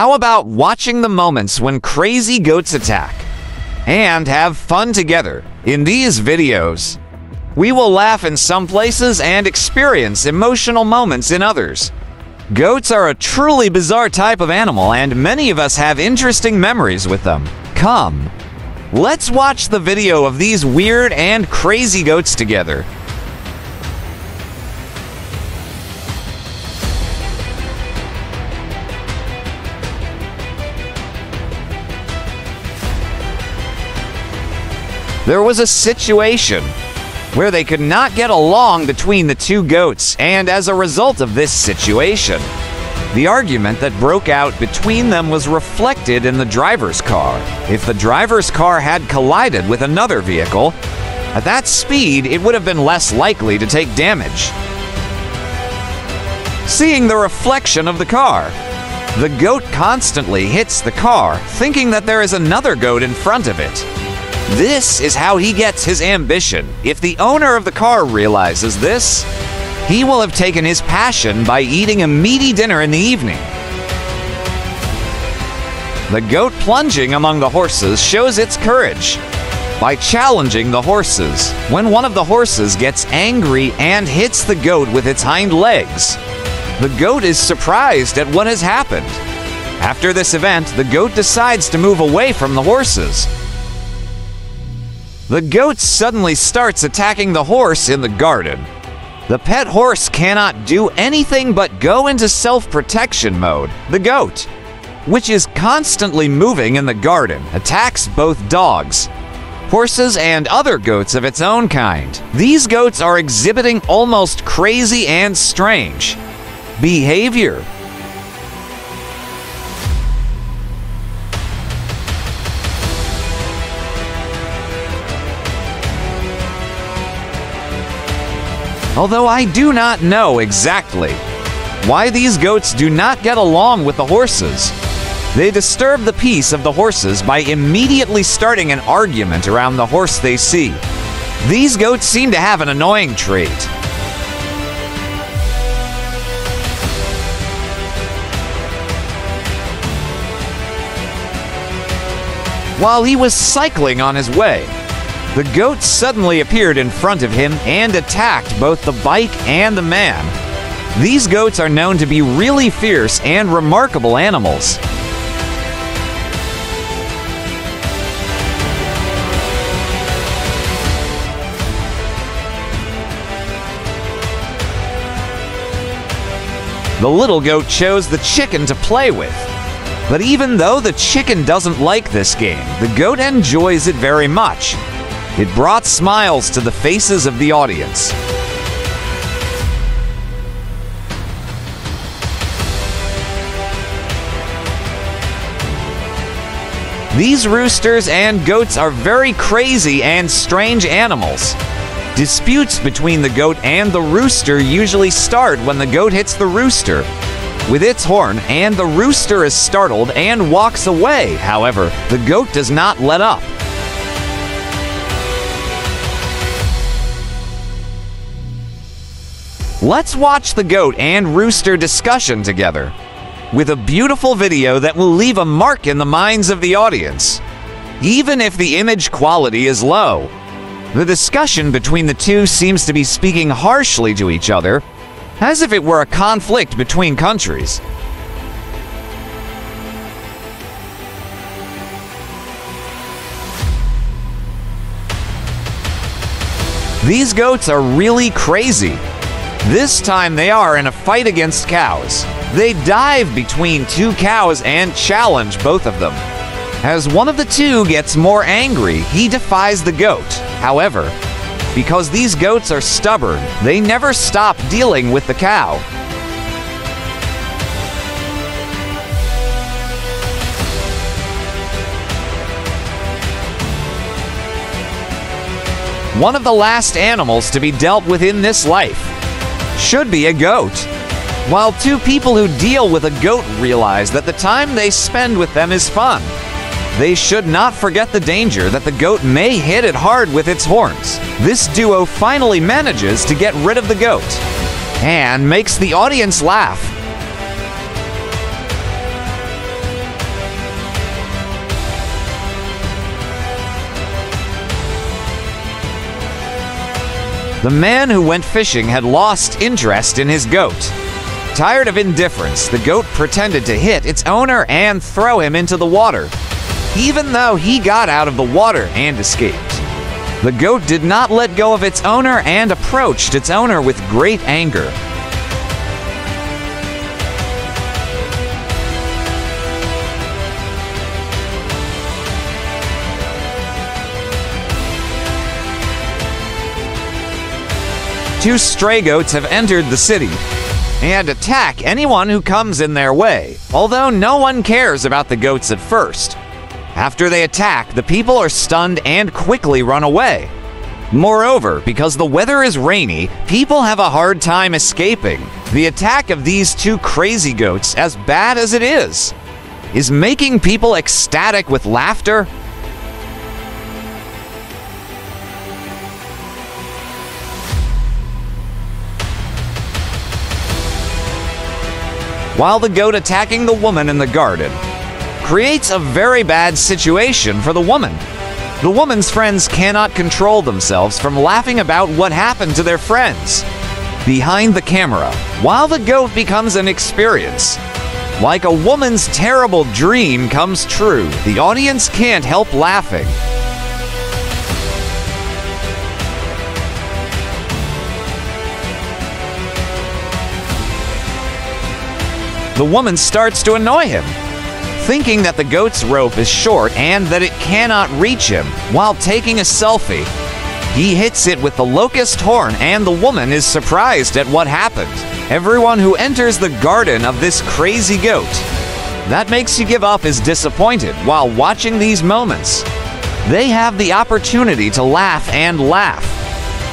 How about watching the moments when crazy goats attack? And have fun together in these videos. We will laugh in some places and experience emotional moments in others. Goats are a truly bizarre type of animal, and many of us have interesting memories with them. Come, let's watch the video of these weird and crazy goats together. There was a situation where they could not get along between the two goats, and as a result of this situation, the argument that broke out between them was reflected in the driver's car. If the driver's car had collided with another vehicle, at that speed, it would have been less likely to take damage. Seeing the reflection of the car, the goat constantly hits the car, thinking that there is another goat in front of it. This is how he gets his ambition. If the owner of the car realizes this, he will have taken his passion by eating a meaty dinner in the evening. The goat plunging among the horses shows its courage by challenging the horses. When one of the horses gets angry and hits the goat with its hind legs, the goat is surprised at what has happened. After this event, the goat decides to move away from the horses the goat suddenly starts attacking the horse in the garden. The pet horse cannot do anything but go into self protection mode. The goat, which is constantly moving in the garden, attacks both dogs, horses, and other goats of its own kind. These goats are exhibiting almost crazy and strange behavior although I do not know exactly why these goats do not get along with the horses. They disturb the peace of the horses by immediately starting an argument around the horse they see. These goats seem to have an annoying trait. While he was cycling on his way, the goat suddenly appeared in front of him and attacked both the bike and the man. These goats are known to be really fierce and remarkable animals. The little goat chose the chicken to play with. But even though the chicken doesn't like this game, the goat enjoys it very much. It brought smiles to the faces of the audience. These roosters and goats are very crazy and strange animals. Disputes between the goat and the rooster usually start when the goat hits the rooster with its horn, and the rooster is startled and walks away. However, the goat does not let up. Let's watch the goat and rooster discussion together with a beautiful video that will leave a mark in the minds of the audience. Even if the image quality is low, the discussion between the two seems to be speaking harshly to each other, as if it were a conflict between countries. These goats are really crazy. This time they are in a fight against cows. They dive between two cows and challenge both of them. As one of the two gets more angry, he defies the goat. However, because these goats are stubborn, they never stop dealing with the cow. One of the last animals to be dealt with in this life should be a goat. While two people who deal with a goat realize that the time they spend with them is fun, they should not forget the danger that the goat may hit it hard with its horns. This duo finally manages to get rid of the goat and makes the audience laugh. The man who went fishing had lost interest in his goat. Tired of indifference, the goat pretended to hit its owner and throw him into the water, even though he got out of the water and escaped. The goat did not let go of its owner and approached its owner with great anger. Two stray goats have entered the city and attack anyone who comes in their way, although no one cares about the goats at first. After they attack, the people are stunned and quickly run away. Moreover, because the weather is rainy, people have a hard time escaping. The attack of these two crazy goats, as bad as it is, is making people ecstatic with laughter while the goat attacking the woman in the garden creates a very bad situation for the woman. The woman's friends cannot control themselves from laughing about what happened to their friends. Behind the camera, while the goat becomes an experience, like a woman's terrible dream comes true, the audience can't help laughing. The woman starts to annoy him, thinking that the goat's rope is short and that it cannot reach him while taking a selfie. He hits it with the locust horn, and the woman is surprised at what happened. Everyone who enters the garden of this crazy goat that makes you give up is disappointed while watching these moments. They have the opportunity to laugh and laugh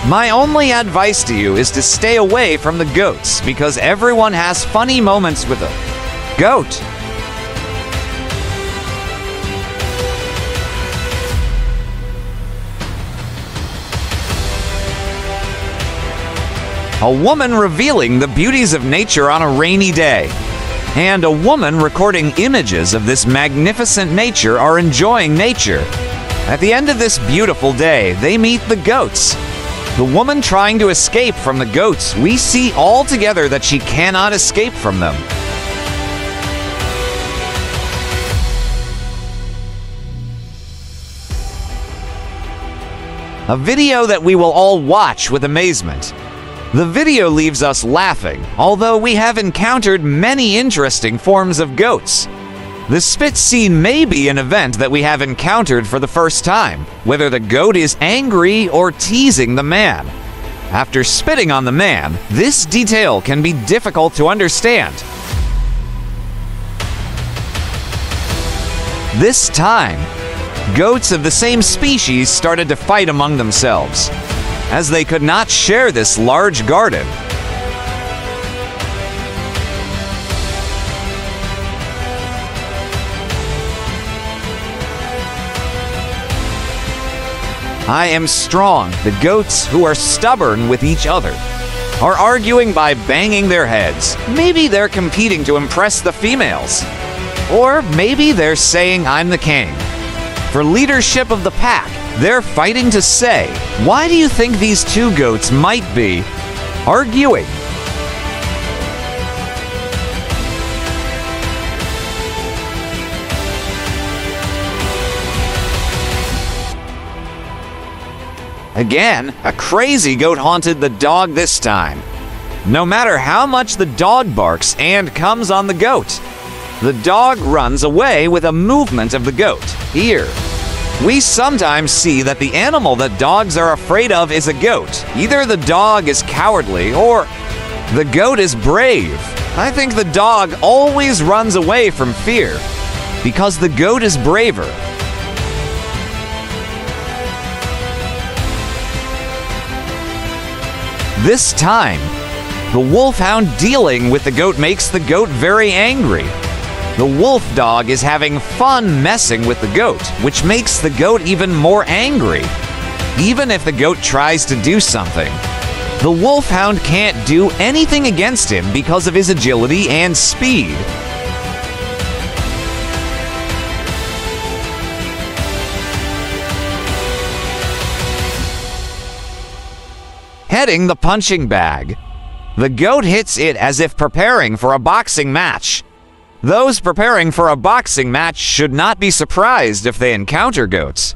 my only advice to you is to stay away from the goats because everyone has funny moments with a goat. A woman revealing the beauties of nature on a rainy day. And a woman recording images of this magnificent nature are enjoying nature. At the end of this beautiful day, they meet the goats the woman trying to escape from the goats, we see all together that she cannot escape from them. A video that we will all watch with amazement. The video leaves us laughing, although we have encountered many interesting forms of goats. The spit scene may be an event that we have encountered for the first time, whether the goat is angry or teasing the man. After spitting on the man, this detail can be difficult to understand. This time, goats of the same species started to fight among themselves, as they could not share this large garden I am strong. The goats, who are stubborn with each other, are arguing by banging their heads. Maybe they're competing to impress the females. Or maybe they're saying I'm the king. For leadership of the pack, they're fighting to say, why do you think these two goats might be arguing? Again, a crazy goat haunted the dog this time. No matter how much the dog barks and comes on the goat, the dog runs away with a movement of the goat. Here, we sometimes see that the animal that dogs are afraid of is a goat. Either the dog is cowardly or the goat is brave. I think the dog always runs away from fear because the goat is braver This time, the wolfhound dealing with the goat makes the goat very angry. The wolf dog is having fun messing with the goat, which makes the goat even more angry. Even if the goat tries to do something, the wolfhound can't do anything against him because of his agility and speed. Heading the punching bag. The goat hits it as if preparing for a boxing match. Those preparing for a boxing match should not be surprised if they encounter goats.